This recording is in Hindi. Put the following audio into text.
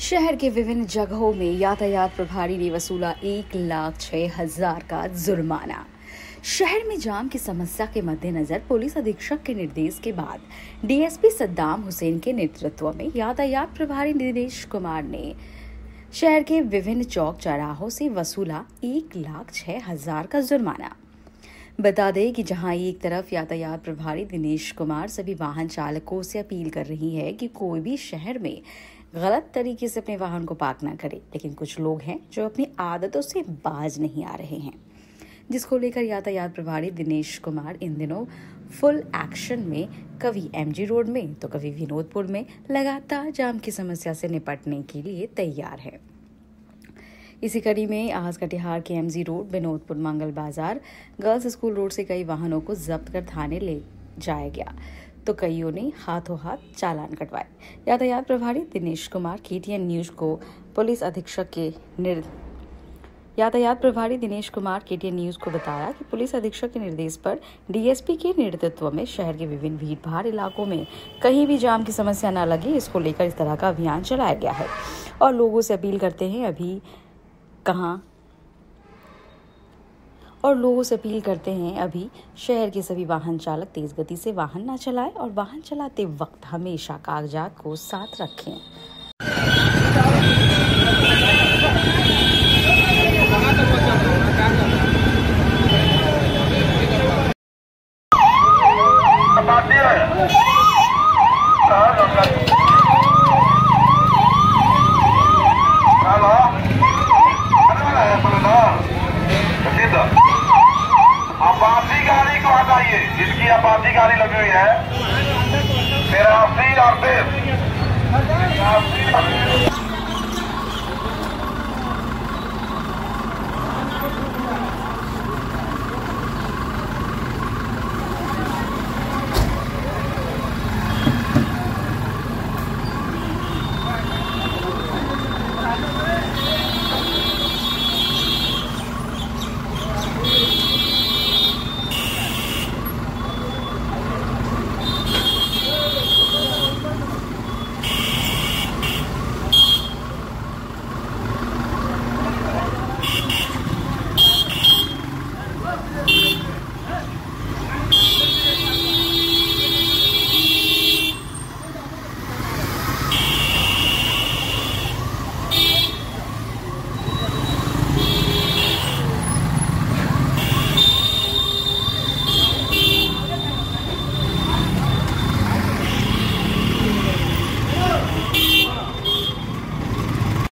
शहर के विभिन्न जगहों में यातायात प्रभारी ने वसूला एक लाख छह हज़ार का जुर्माना। शहर में जाम की समस्या के मद्देनजर पुलिस अधीक्षक के निर्देश के बाद डीएसपी सद्दाम हुसैन के नेतृत्व में यातायात प्रभारी दिनेश कुमार ने शहर के विभिन्न चौक चौराहों से वसूला एक लाख छह हज़ार का जुर्माना। बता दें कि जहाँ एक तरफ़ यातायात प्रभारी दिनेश कुमार सभी वाहन चालकों से अपील कर रही है कि कोई भी शहर में गलत तरीके से अपने वाहन को पार्क ना करे, लेकिन कुछ लोग हैं जो अपनी आदतों से बाज नहीं आ रहे हैं। जिसको लेकर यातायात प्रभारी दिनेश कुमार इन दिनों फुल एक्शन में, कभी एमजी रोड में तो कभी विनोदपुर में लगातार जाम की समस्या से निपटने के लिए तैयार है। इसी कड़ी में आज कटिहार के एमजी रोड विनोदपुर, मंगल बाज़ार, गर्ल्स स्कूल रोड से कई वाहनों को जब्त कर थाने ले जाया गया। तो कईयों ने हाथों हाथ चालान कटवाए यातायात प्रभारी दिनेश कुमार केटीएन न्यूज़ को पुलिस अधीक्षक के निर यातायात प्रभारी दिनेश कुमार केटीएन न्यूज़ को बताया कि पुलिस अधीक्षक के निर्देश पर डीएसपी के नेतृत्व में शहर के विभिन्न भीड़ भाड़ इलाकों में कहीं भी जाम की समस्या न लगे, इसको लेकर इस तरह का अभियान चलाया गया है। और लोगों से अपील करते हैं, अभी कहाँ? और लोगों से अपील करते हैं, अभी शहर के सभी वाहन चालक तेज गति से वाहन ना चलाएँ और वाहन चलाते वक्त हमेशा कागजात को साथ रखें। लगी हुई है। मेरा अफील और देश